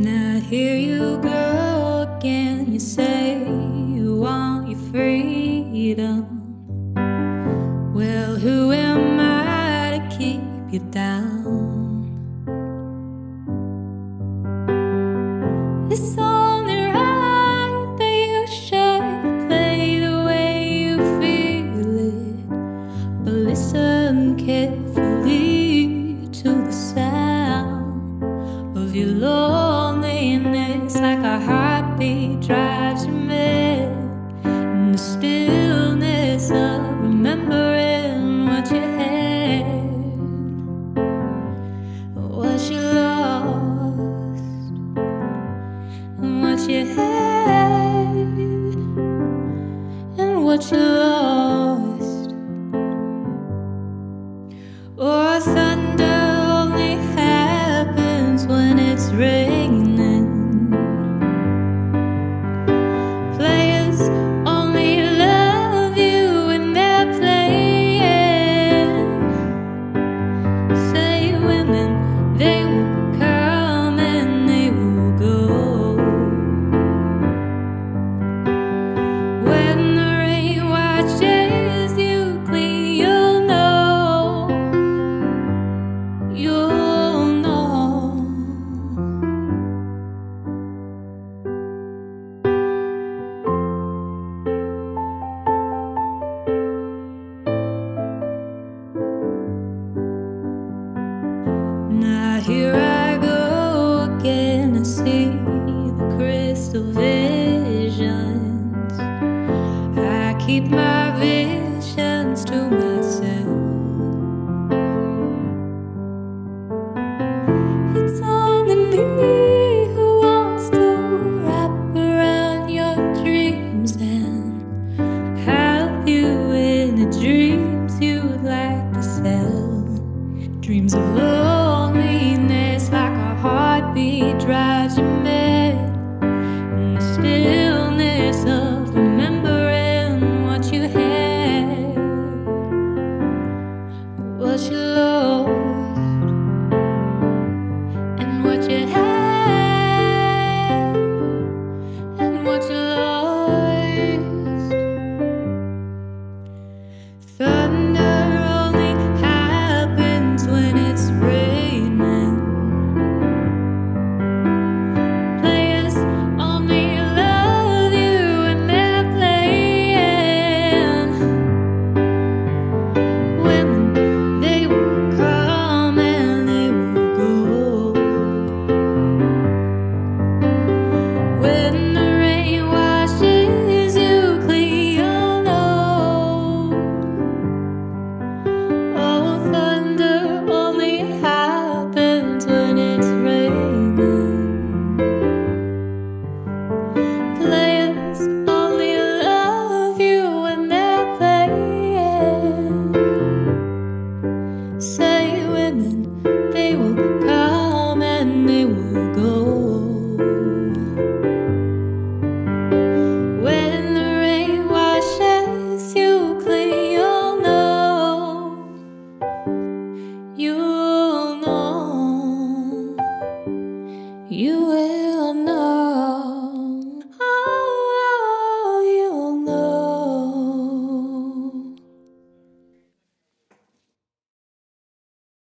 Now here you go again. You say you want your freedom. Well, who am I to keep you down? It's only right that you should play the way you feel it. But listen carefully heartbeat drives you mad. In the stillness of remembering what you had, what you lost and what you had and what you lost. Or thunder here I go again. I see the crystal visions. I keep my visions to myself. It's only me who wants to wrap around your dreams and have you in the dreams you would like to sell. Dreams of loneliness drives you mad. In the stillness of remembering what you had, what you lost, and what you had, and what you lost. Women, they will come and they will go. When the rain washes you clean, you'll know. You